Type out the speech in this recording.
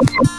you